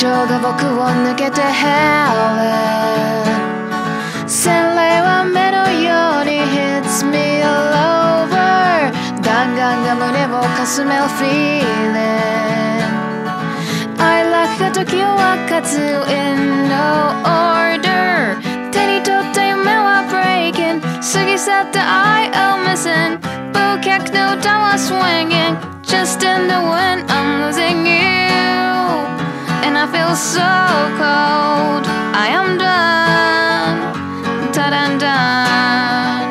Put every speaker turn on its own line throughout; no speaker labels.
情が僕を抜けて Helen 洗礼は目のように hits me all over 弾丸が胸をかすめる feeling I like が時を分かつ in no order 手に取った夢は breaking 過ぎ去った I am missing 忘却の歌は swinging Just in the wind so cold I am done ただんだん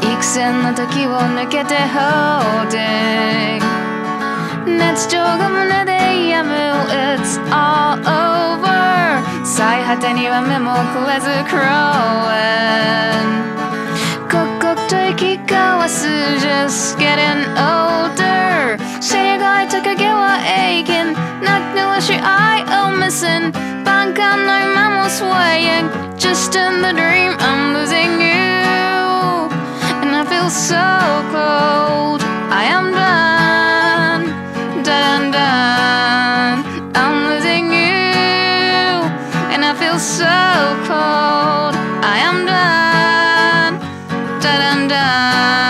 幾千の時を抜けて holding 熱情が胸で止む It's all over 最果てには目もくれず crawling 刻々と生き交わす Just getting older 知りがいた影は aching 泣くのし I am missing Bank I know man was swaying Just in the dream I'm losing you. And I feel so cold. I am done, done, done. I'm losing you. And I feel so cold. I am done, done, done.